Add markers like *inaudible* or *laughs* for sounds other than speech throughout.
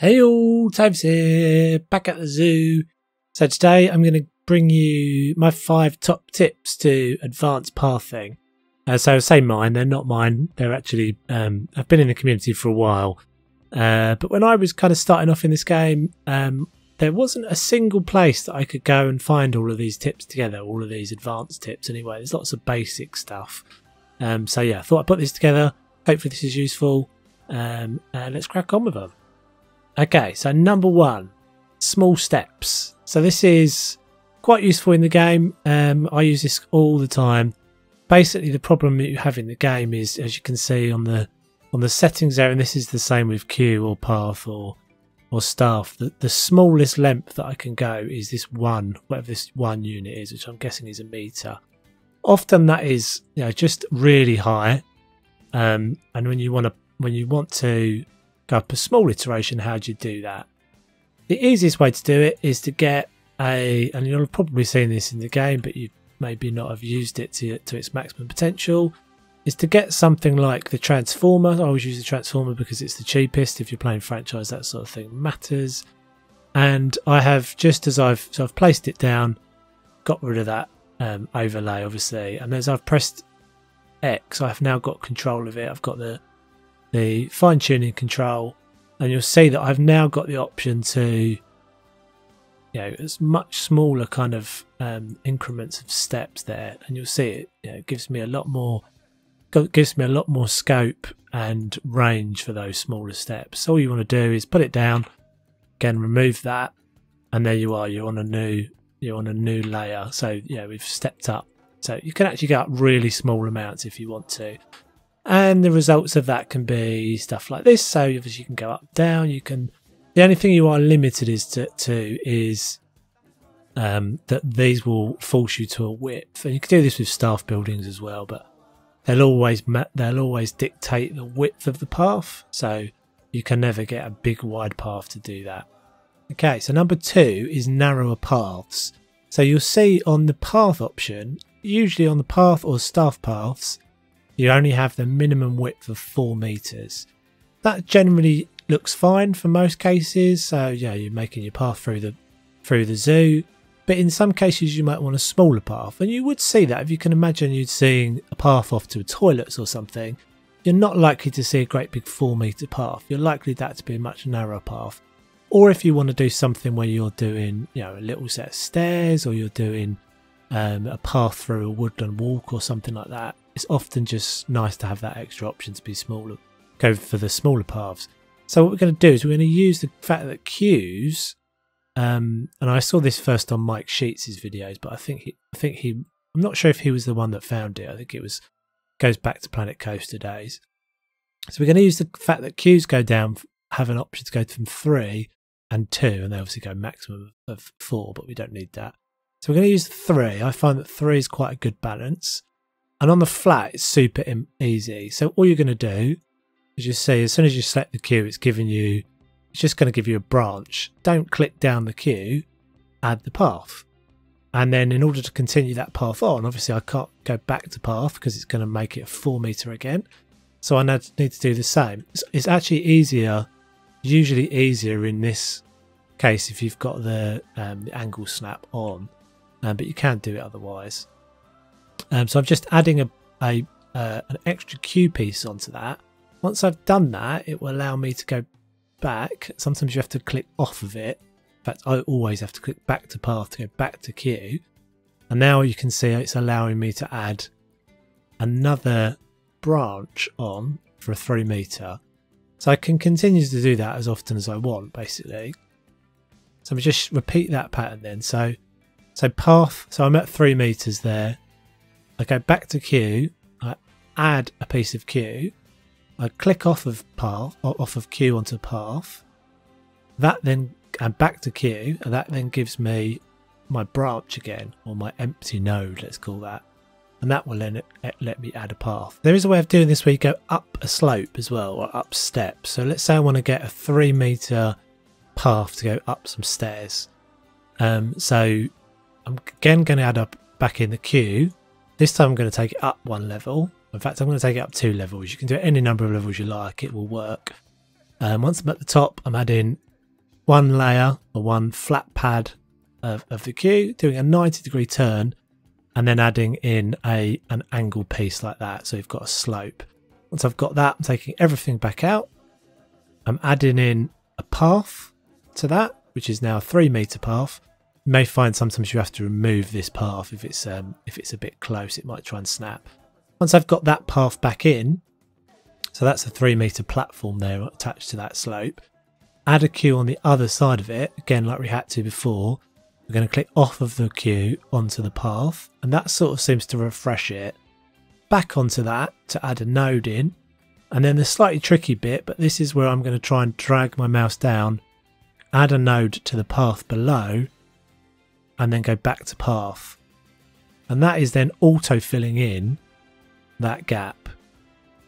Hey all, Toves here, back at the zoo. So today I'm going to bring you my five top tips to advanced pathing. Uh, so say mine, they're not mine. They're actually, um, I've been in the community for a while. Uh, but when I was kind of starting off in this game, um, there wasn't a single place that I could go and find all of these tips together, all of these advanced tips anyway. There's lots of basic stuff. Um, so yeah, I thought I'd put this together. Hopefully this is useful. Um, and let's crack on with them. Okay, so number one, small steps. So this is quite useful in the game. Um, I use this all the time. Basically, the problem that you have in the game is, as you can see on the on the settings there, and this is the same with queue or path or or staff. The, the smallest length that I can go is this one, whatever this one unit is, which I'm guessing is a meter. Often that is, you know, just really high. Um, and when you want to when you want to go up a small iteration, how do you do that? The easiest way to do it is to get a, and you'll have probably seen this in the game, but you maybe not have used it to, to its maximum potential, is to get something like the Transformer. I always use the Transformer because it's the cheapest. If you're playing franchise, that sort of thing matters. And I have, just as I've, so I've placed it down, got rid of that um, overlay, obviously. And as I've pressed X, I've now got control of it. I've got the the fine tuning control and you'll see that I've now got the option to you know it's much smaller kind of um, increments of steps there and you'll see it you know, gives me a lot more gives me a lot more scope and range for those smaller steps. So all you want to do is put it down again remove that and there you are you're on a new you're on a new layer. So yeah we've stepped up. So you can actually get up really small amounts if you want to and the results of that can be stuff like this. So obviously you can go up, down. You can. The only thing you are limited is to, to is um, that these will force you to a width, and you can do this with staff buildings as well. But they'll always they'll always dictate the width of the path, so you can never get a big wide path to do that. Okay, so number two is narrower paths. So you'll see on the path option, usually on the path or staff paths, you only have the minimum width of 4 meters. That generally looks fine for most cases, so yeah, you're making your path through the through the zoo. But in some cases you might want a smaller path, and you would see that if you can imagine you'd seeing a path off to toilets or something, you're not likely to see a great big 4 meter path. You're likely that to be a much narrower path. Or if you want to do something where you're doing, you know, a little set of stairs or you're doing um, a path through a woodland walk or something like that, it's often just nice to have that extra option to be smaller, go for the smaller paths. So what we're going to do is we're going to use the fact that queues, um, and I saw this first on Mike Sheets' videos, but I think he, I think he, I'm not sure if he was the one that found it. I think it was goes back to Planet Coaster days. So we're going to use the fact that queues go down, have an option to go from three and two, and they obviously go maximum of four, but we don't need that. So we're going to use three. I find that three is quite a good balance. And on the flat, it's super easy. So all you're going to do is you say, as soon as you select the queue, it's giving you, it's just going to give you a branch. Don't click down the queue, add the path. And then in order to continue that path on, obviously I can't go back to path because it's going to make it a four meter again. So I need to do the same. It's actually easier, usually easier in this case if you've got the, um, the angle snap on, um, but you can do it otherwise. Um, so I'm just adding a, a uh, an extra queue piece onto that. Once I've done that, it will allow me to go back. Sometimes you have to click off of it. In fact, I always have to click back to path to go back to queue. And now you can see it's allowing me to add another branch on for a three meter. So I can continue to do that as often as I want, basically. So we just repeat that pattern then. So, so path. So I'm at three meters there. I go back to queue, I add a piece of queue, I click off of path, off of queue onto path. That then and back to queue, and that then gives me my branch again, or my empty node, let's call that. And that will then let me add a path. There is a way of doing this where you go up a slope as well, or up steps. So let's say I want to get a three meter path to go up some stairs. Um, so I'm again going to add up back in the queue. This time I'm going to take it up one level. In fact, I'm going to take it up two levels. You can do it any number of levels you like. It will work. Um, once I'm at the top, I'm adding one layer or one flat pad of, of the queue, doing a 90 degree turn, and then adding in a an angle piece like that. So you've got a slope. Once I've got that, I'm taking everything back out. I'm adding in a path to that, which is now a three meter path. You may find sometimes you have to remove this path if it's um, if it's a bit close, it might try and snap. Once I've got that path back in, so that's a three meter platform there attached to that slope. Add a queue on the other side of it, again like we had to before. We're going to click off of the queue onto the path, and that sort of seems to refresh it. Back onto that to add a node in, and then the slightly tricky bit, but this is where I'm going to try and drag my mouse down, add a node to the path below, and then go back to path. And that is then auto filling in that gap.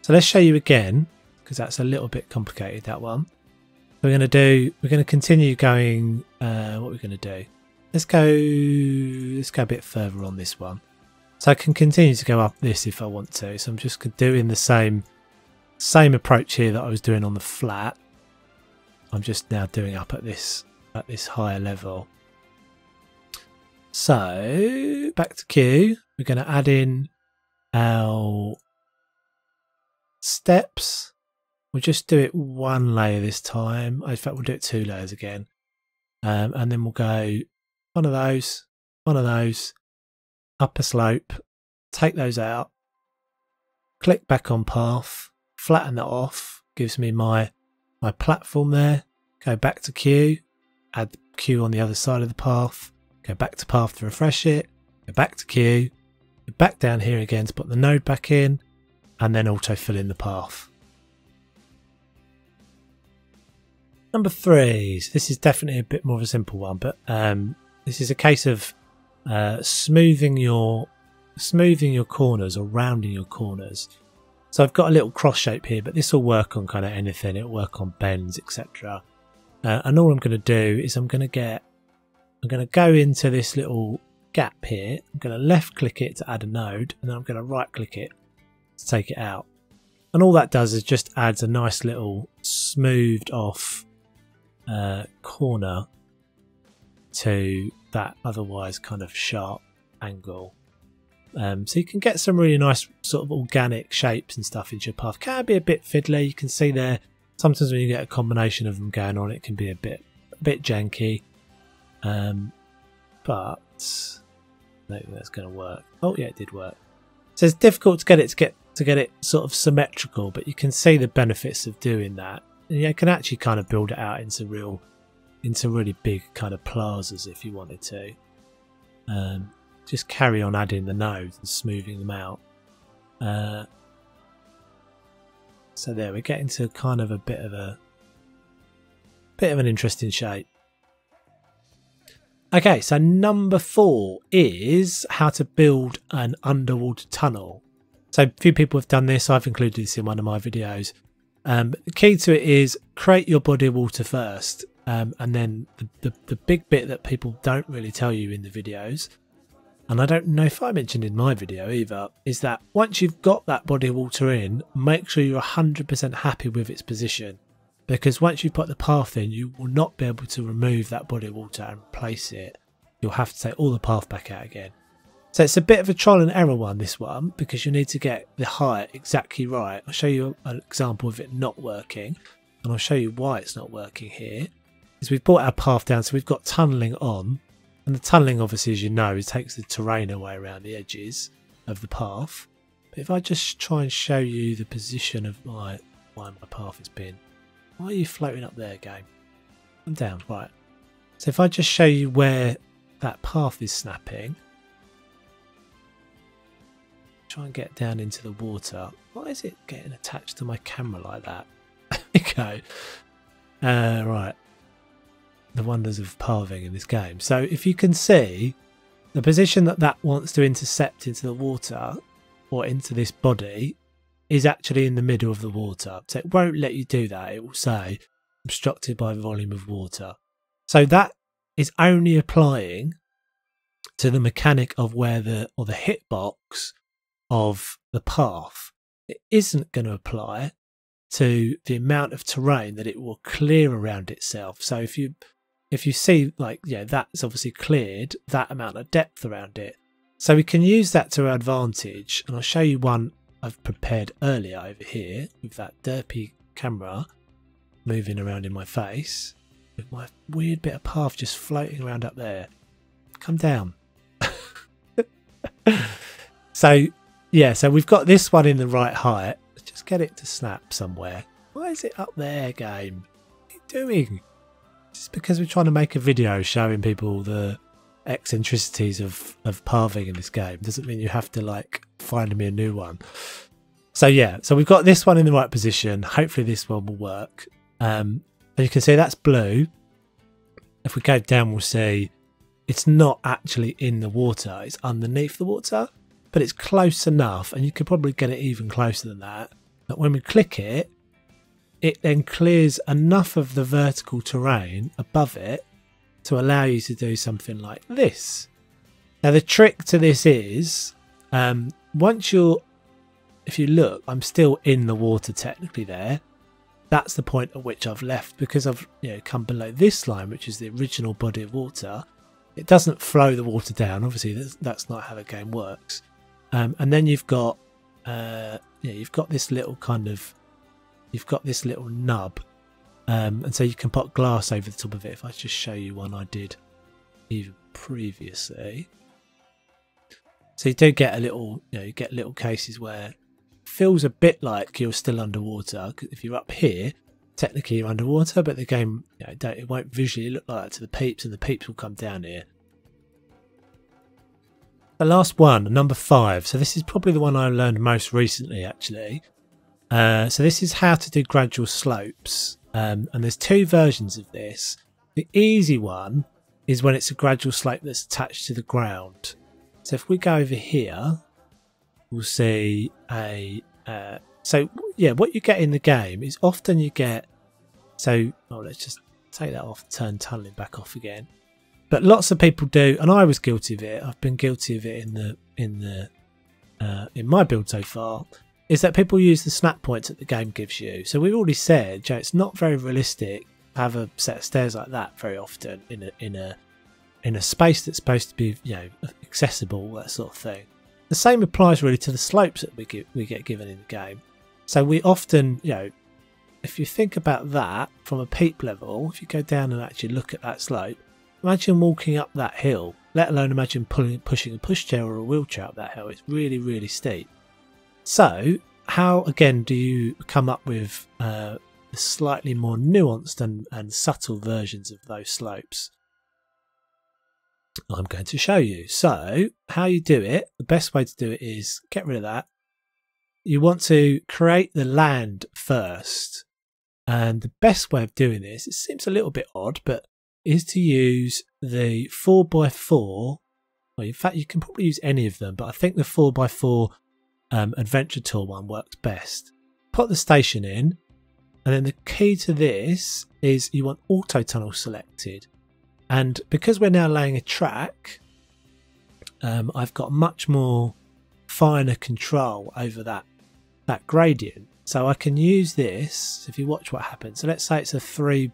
So let's show you again, because that's a little bit complicated, that one. We're going to do, we're going to continue going, uh, what we're going to do. Let's go, let's go a bit further on this one. So I can continue to go up this if I want to. So I'm just doing the same, same approach here that I was doing on the flat. I'm just now doing up at this, at this higher level. So back to queue, we're going to add in our steps. We'll just do it one layer this time. In fact, we'll do it two layers again. Um, and then we'll go one of those, one of those, up a slope, take those out, click back on path, flatten that off, gives me my my platform there, go back to queue, add queue on the other side of the path, go back to path to refresh it, go back to queue, go back down here again to put the node back in, and then auto fill in the path. Number three, so this is definitely a bit more of a simple one, but um, this is a case of uh, smoothing your smoothing your corners or rounding your corners. So I've got a little cross shape here, but this will work on kind of anything. It'll work on bends, etc. Uh, and all I'm going to do is I'm going to get I'm going to go into this little gap here. I'm going to left click it to add a node and then I'm going to right click it to take it out. And all that does is just adds a nice little smoothed off uh, corner to that otherwise kind of sharp angle. Um, so you can get some really nice sort of organic shapes and stuff into your path. Can be a bit fiddly. You can see there sometimes when you get a combination of them going on, it can be a bit a bit janky. Um, but I that's going to work. Oh yeah, it did work. So it's difficult to get it to get to get it sort of symmetrical, but you can see the benefits of doing that. And you can actually kind of build it out into real, into really big kind of plazas if you wanted to. Um, just carry on adding the nodes and smoothing them out. Uh, so there, we're getting to kind of a bit of a bit of an interesting shape. Okay, so number four is how to build an underwater tunnel. So a few people have done this. I've included this in one of my videos. Um, the key to it is create your body water first. Um, and then the, the, the big bit that people don't really tell you in the videos, and I don't know if I mentioned in my video either, is that once you've got that body water in, make sure you're 100% happy with its position because once you put the path in you will not be able to remove that body of water and replace it. You'll have to take all the path back out again. So it's a bit of a trial and error one this one because you need to get the height exactly right. I'll show you an example of it not working and i'll show you why it's not working here. Is we've brought our path down so we've got tunneling on and the tunneling obviously as you know it takes the terrain away around the edges of the path. But if i just try and show you the position of my why my path has been why are you floating up there, game? I'm down, right. So if I just show you where that path is snapping, try and get down into the water. Why is it getting attached to my camera like that? *laughs* okay. Uh, right. The wonders of pathing in this game. So if you can see, the position that that wants to intercept into the water or into this body is actually in the middle of the water. So it won't let you do that. It will say obstructed by volume of water. So that is only applying to the mechanic of where the or the hitbox of the path. It isn't going to apply to the amount of terrain that it will clear around itself. So if you if you see like yeah that's obviously cleared that amount of depth around it. So we can use that to our advantage and I'll show you one I've prepared earlier over here with that derpy camera moving around in my face with my weird bit of path just floating around up there. Come down. *laughs* so yeah, so we've got this one in the right height. Let's just get it to snap somewhere. Why is it up there, game? What are you doing? Just because we're trying to make a video showing people the eccentricities of, of parving in this game doesn't mean you have to like find me a new one. So yeah, so we've got this one in the right position. Hopefully this one will work. Um, and you can see that's blue. If we go down, we'll see it's not actually in the water, it's underneath the water, but it's close enough, and you could probably get it even closer than that. But when we click it, it then clears enough of the vertical terrain above it to allow you to do something like this. Now, the trick to this is um, once you're, if you look, I'm still in the water technically there. That's the point at which I've left because I've you know come below this line, which is the original body of water. It doesn't flow the water down. Obviously, that's, that's not how the game works. Um, and then you've got, uh, yeah, you've got this little kind of, you've got this little nub, um, and so you can put glass over the top of it. If I just show you one I did even previously, so you do get a little, you know, you get little cases where it feels a bit like you're still underwater. If you're up here, technically you're underwater, but the game, you know, it won't visually look like that to the peeps, and the peeps will come down here. The last one, number five. So this is probably the one I learned most recently, actually. Uh, so this is how to do gradual slopes, um, and there's two versions of this. The easy one is when it's a gradual slope that's attached to the ground. So if we go over here, we'll see a. Uh, so yeah, what you get in the game is often you get. So oh, let's just take that off, turn tunneling back off again. But lots of people do, and I was guilty of it. I've been guilty of it in the in the uh, in my build so far. Is that people use the snap points that the game gives you? So we've already said, Joe, it's not very realistic have a set of stairs like that very often in a in a in a space that's supposed to be you know accessible, that sort of thing. The same applies really to the slopes that we get we get given in the game. So we often, you know, if you think about that from a peep level, if you go down and actually look at that slope, Imagine walking up that hill, let alone imagine pulling, pushing a pushchair or a wheelchair up that hill. It's really, really steep. So, how again do you come up with uh, slightly more nuanced and, and subtle versions of those slopes? I'm going to show you. So, how you do it, the best way to do it is get rid of that. You want to create the land first. And the best way of doing this, it seems a little bit odd, but is to use the 4x4. Well, in fact, you can probably use any of them, but I think the 4x4 um, Adventure Tour one works best. Put the station in, and then the key to this is you want auto tunnel selected. And because we're now laying a track, um, I've got much more finer control over that that gradient. So I can use this. If you watch what happens, so let's say it's a three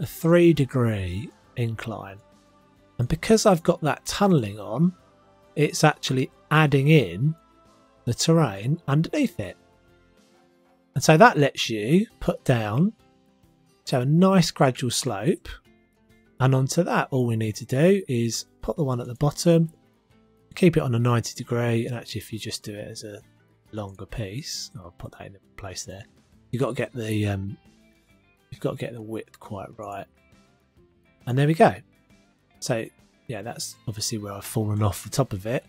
a three degree incline. And because I've got that tunnelling on, it's actually adding in the terrain underneath it. And so that lets you put down to a nice gradual slope. And onto that, all we need to do is put the one at the bottom, keep it on a 90 degree. And actually, if you just do it as a longer piece, I'll put that in place there. You've got to get the um, You've got to get the width quite right. And there we go. So, yeah, that's obviously where I've fallen off the top of it.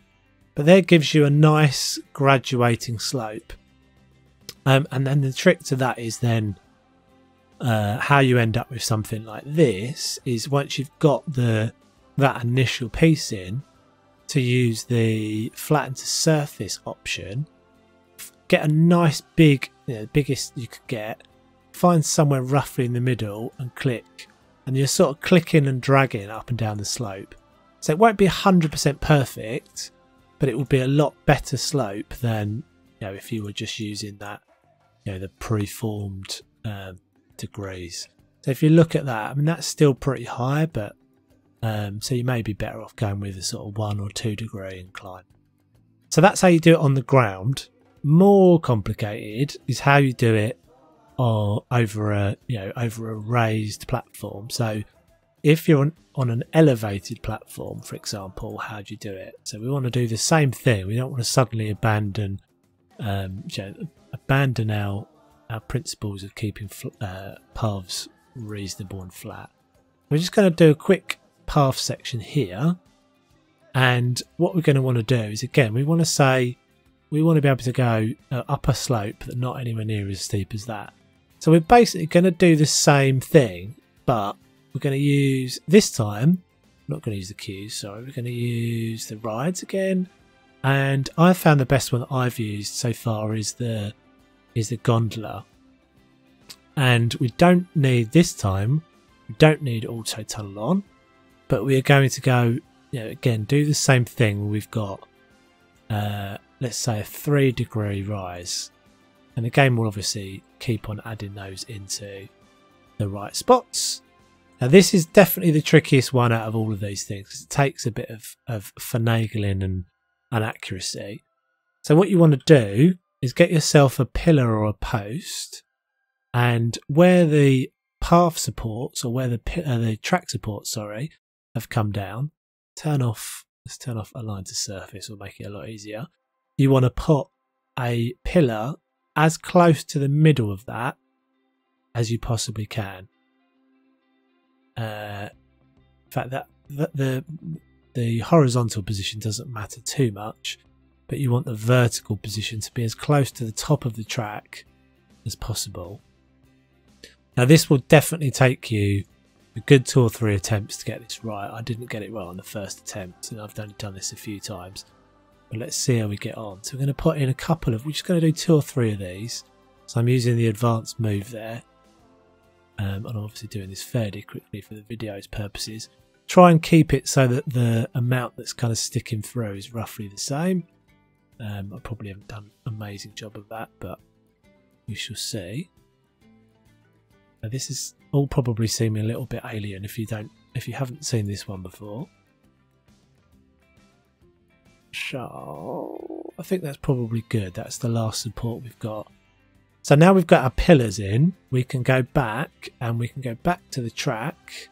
But there gives you a nice graduating slope. Um, and then the trick to that is then uh, how you end up with something like this is once you've got the that initial piece in to use the flatten to surface option get a nice big you know, biggest you could get find somewhere roughly in the middle and click. And you're sort of clicking and dragging up and down the slope. So it won't be 100% perfect, but it will be a lot better slope than you know if you were just using that you know the preformed um, degrees. So if you look at that, I mean that's still pretty high, but um, so you may be better off going with a sort of one or two degree incline. So that's how you do it on the ground. More complicated is how you do it over a you know over a raised platform. So if you're on, on an elevated platform, for example, how do you do it? So we want to do the same thing. We don't want to suddenly abandon um, you know, abandon our our principles of keeping uh, paths reasonable and flat. We're just going to do a quick path section here. And what we're going to want to do is, again, we want to say we want to be able to go uh, up a slope but not anywhere near as steep as that. So we're basically going to do the same thing, but we're going to use, this time, I'm not going to use the queues, sorry, we're going to use the rides again. And I found the best one that I've used so far is the is the gondola. And we don't need this time, we don't need auto tunnel on, but we are going to go, you know, again, do the same thing. We've got, uh, let's say, a three degree rise. And the game will obviously keep on adding those into the right spots. Now, this is definitely the trickiest one out of all of these things. It takes a bit of, of finagling and, and accuracy. So, what you want to do is get yourself a pillar or a post, and where the path supports or where the uh, the track supports, sorry, have come down, turn off. Let's turn off align to surface. Will make it a lot easier. You want to put a pillar as close to the middle of that as you possibly can. Uh, in fact, that, that the the horizontal position doesn't matter too much but you want the vertical position to be as close to the top of the track as possible. Now this will definitely take you a good two or three attempts to get this right. I didn't get it right on the first attempt and I've only done this a few times. But let's see how we get on. So we're going to put in a couple of, we're just going to do two or three of these. So I'm using the advanced move there. Um, and I'm obviously doing this fairly quickly for the video's purposes. Try and keep it so that the amount that's kind of sticking through is roughly the same. Um, I probably haven't done an amazing job of that, but we shall see. Now, this is all probably seeming a little bit alien if you don't, if you haven't seen this one before. So I think that's probably good. That's the last support we've got. So now we've got our pillars in, we can go back and we can go back to the track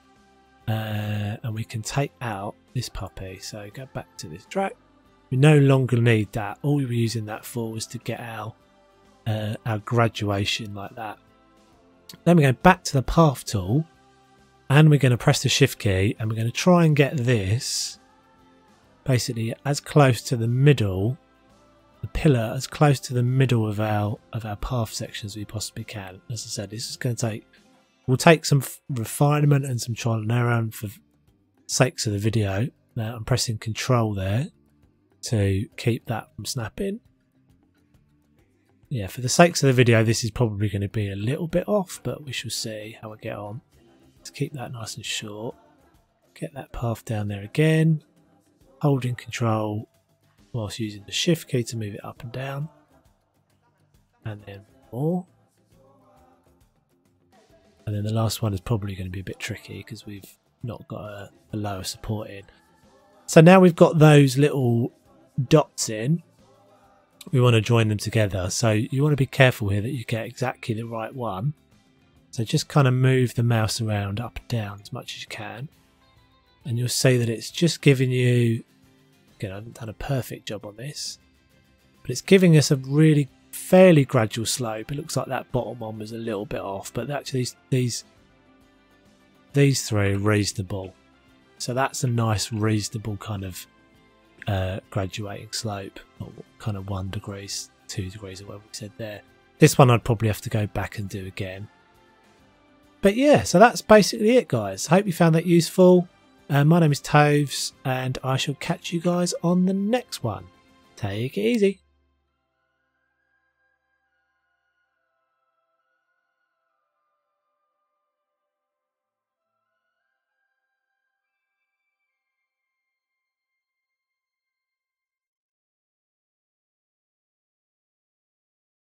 uh, and we can take out this puppy. So go back to this track we no longer need that. All we were using that for was to get our uh, our graduation like that. Then we're going back to the path tool and we're going to press the shift key and we're going to try and get this basically as close to the middle the pillar as close to the middle of our of our path section as we possibly can. As I said, this is going to take we'll take some refinement and some trial and error and for sakes of the video. Now I'm pressing control there to keep that from snapping. Yeah, for the sakes of the video, this is probably going to be a little bit off, but we shall see how I get on. Let's keep that nice and short. Get that path down there again. Holding control whilst using the shift key to move it up and down. And then more. And then the last one is probably going to be a bit tricky because we've not got a, a lower support in. So now we've got those little dots in, we want to join them together. So you want to be careful here that you get exactly the right one. So just kind of move the mouse around up and down as much as you can. And you'll see that it's just giving you, again, I haven't done a perfect job on this, but it's giving us a really fairly gradual slope. It looks like that bottom one was a little bit off, but actually these, these, these three are reasonable. So that's a nice reasonable kind of uh, graduating slope, or kind of one degrees, two degrees, or whatever we said there. This one I'd probably have to go back and do again. But yeah, so that's basically it, guys. Hope you found that useful. Uh, my name is Toves, and I shall catch you guys on the next one. Take it easy.